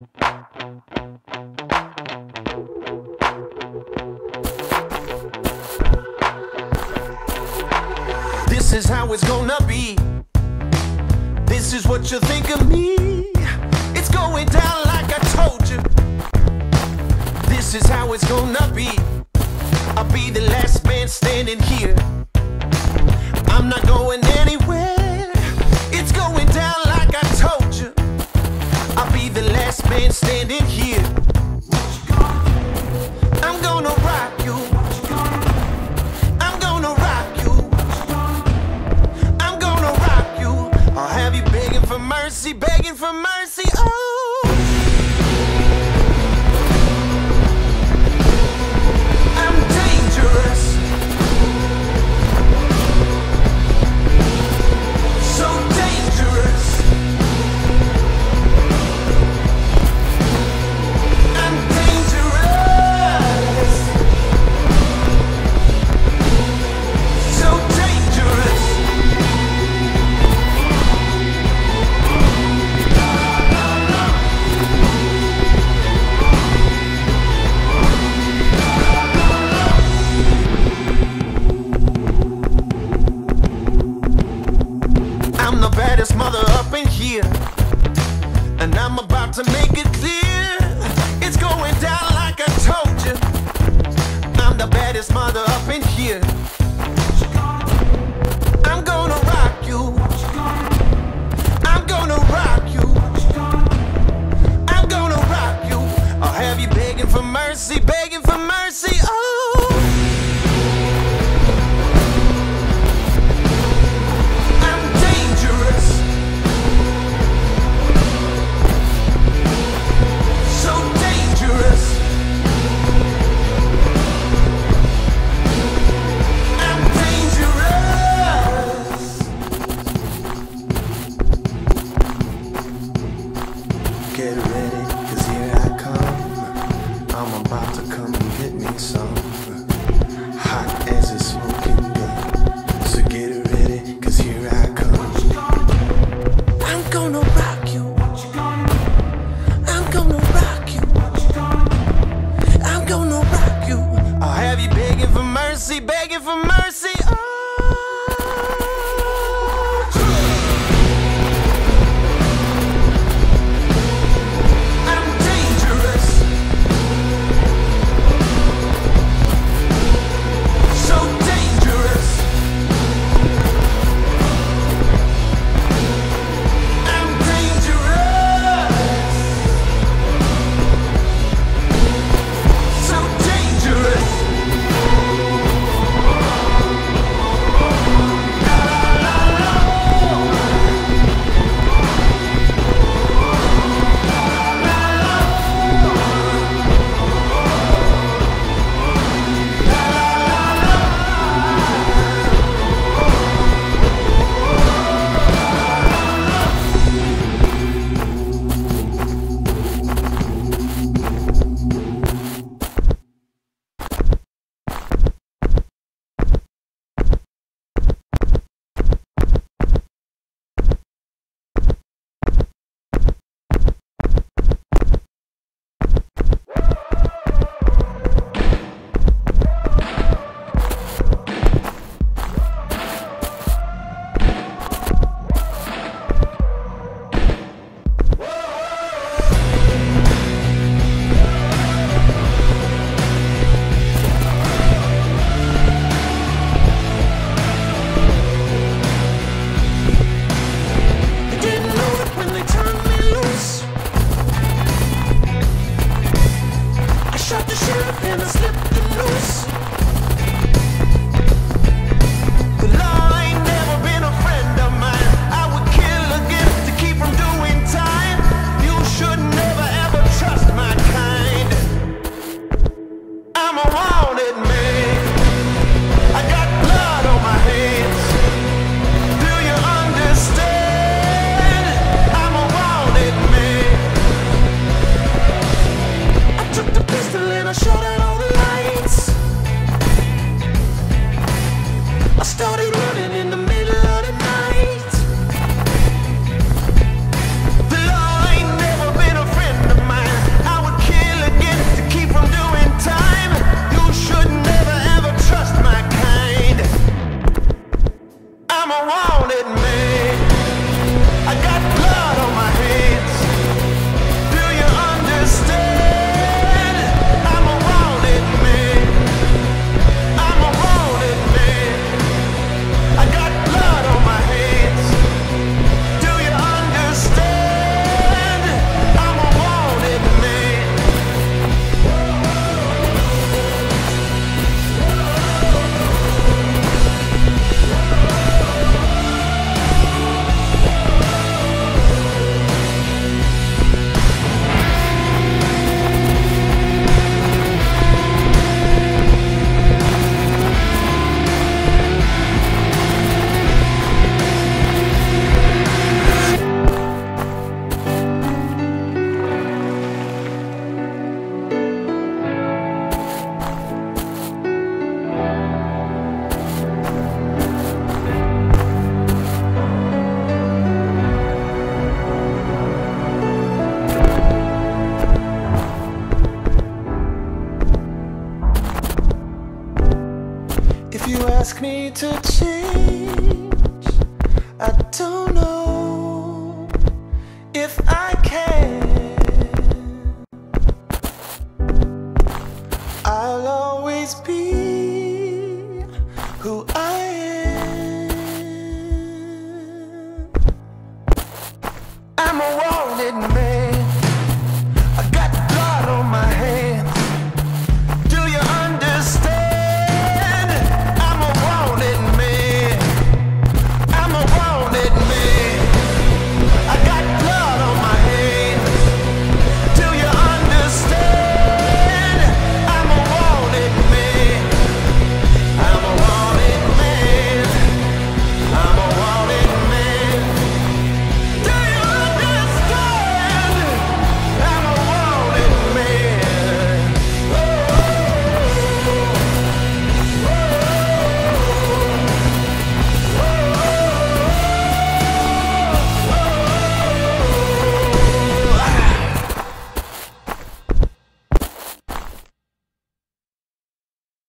This is how it's gonna be. This is what you think of me. It's going down like I told you. This is how it's gonna be. I'll be the last man standing here. Standing here. I'm gonna rock you. I'm gonna rock you. I'm gonna rock you. I'll have you begging for mercy, begging for mercy. Oh, I'm dangerous. I'm the baddest mother up in here. And I'm about to make it clear. It's going down like I told you. I'm the baddest mother up in here. For mercy. the shit and the slip. Me to change.